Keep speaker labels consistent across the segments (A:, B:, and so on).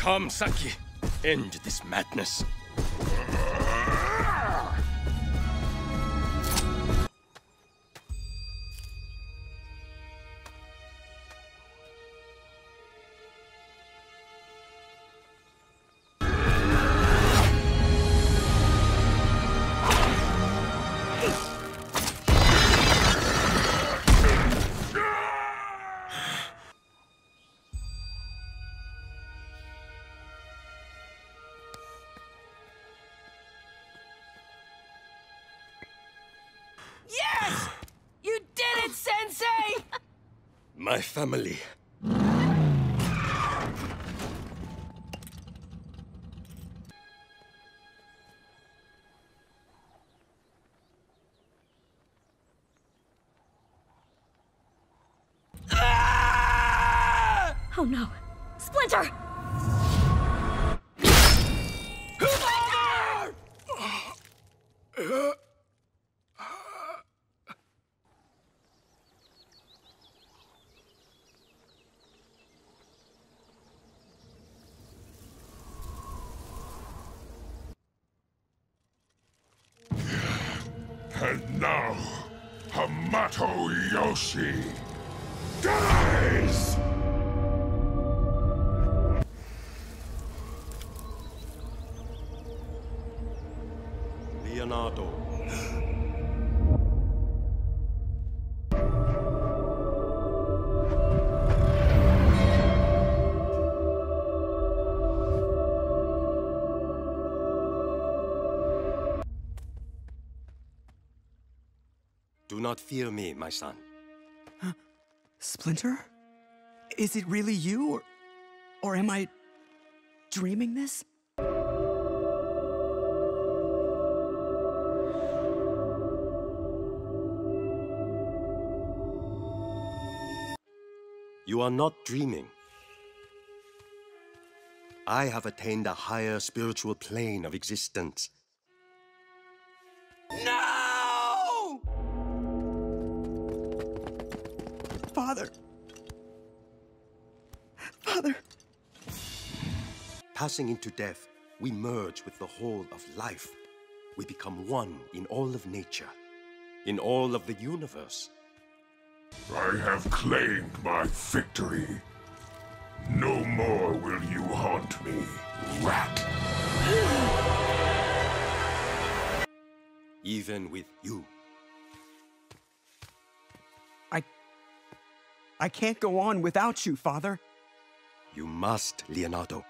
A: Come, Saki. End this madness. My family. Ah!
B: Oh no. Splinter!
C: Now, Hamato Yoshi dies!
A: Leonardo. Fear me, my son.
D: Splinter? Is it really you, or, or am I dreaming this?
A: You are not dreaming. I have attained a higher spiritual plane of existence. Passing into death, we merge with the whole of life. We become one in all of nature, in all of the universe.
C: I have claimed my victory. No more will you haunt me, rat.
A: Even with you.
D: I. I can't go on without you, Father.
A: You must, Leonardo.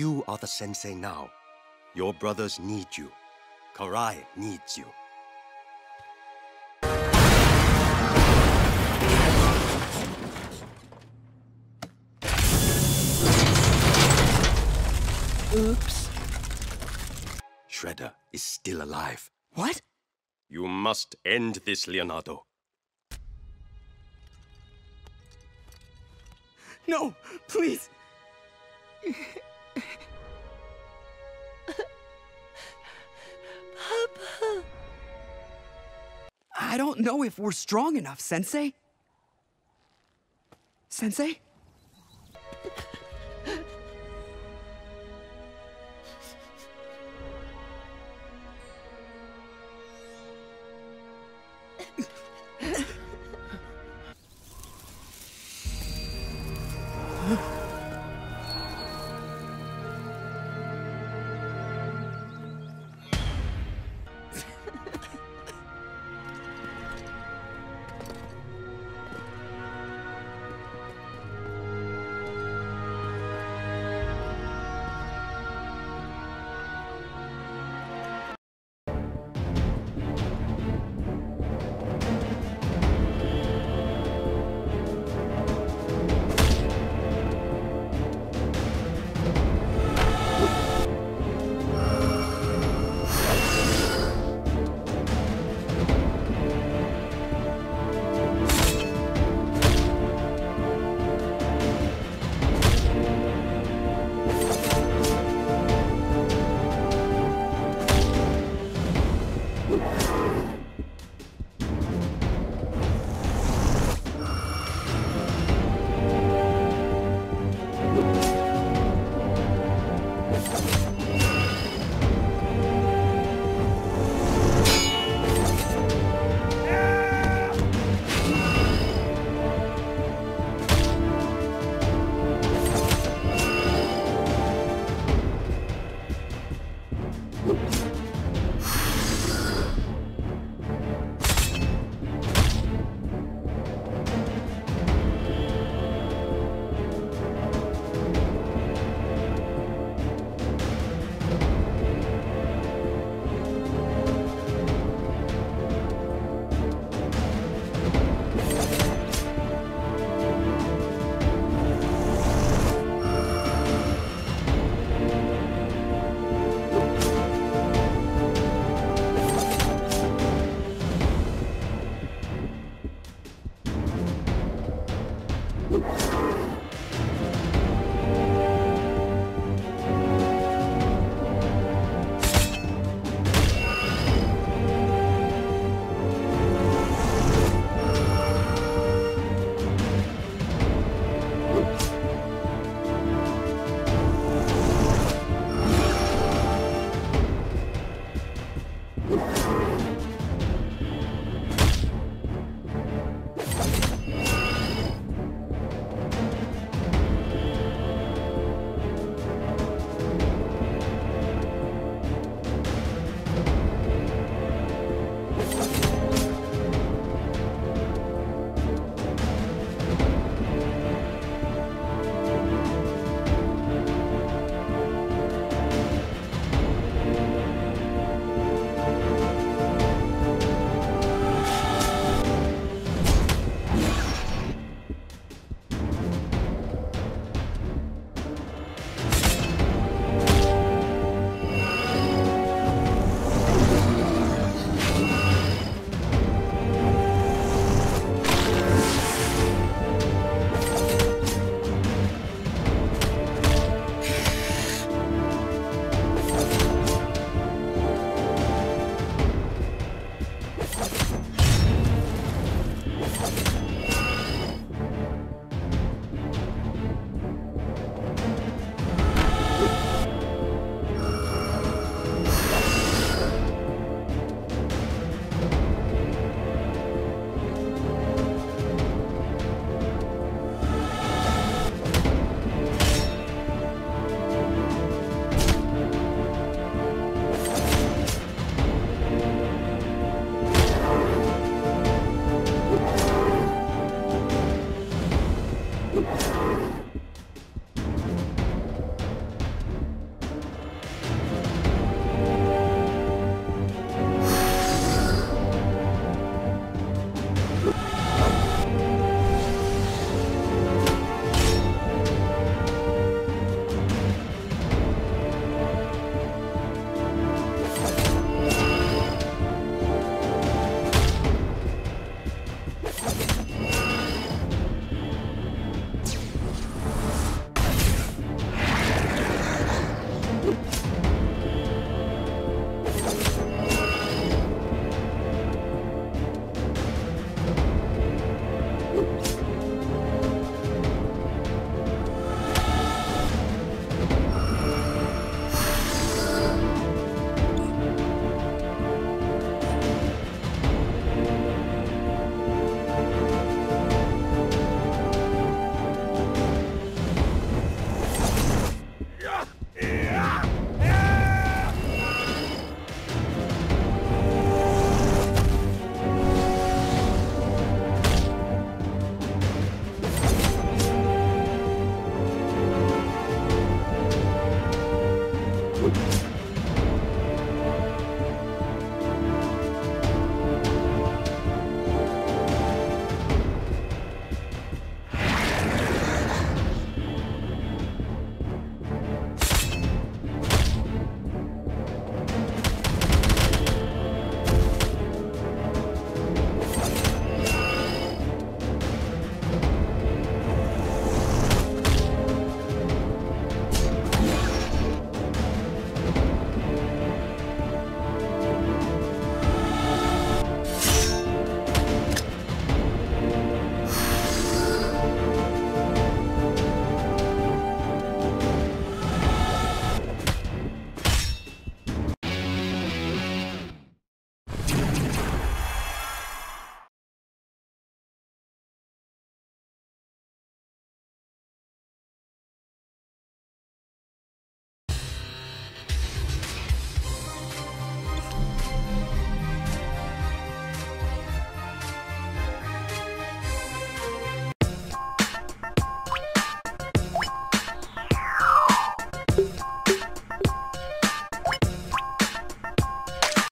A: You are the sensei now. Your brothers need you. Karai needs you.
D: Oops.
A: Shredder is still alive.
D: What?
A: You must end this, Leonardo.
D: No, please. I don't know if we're strong enough, Sensei. Sensei?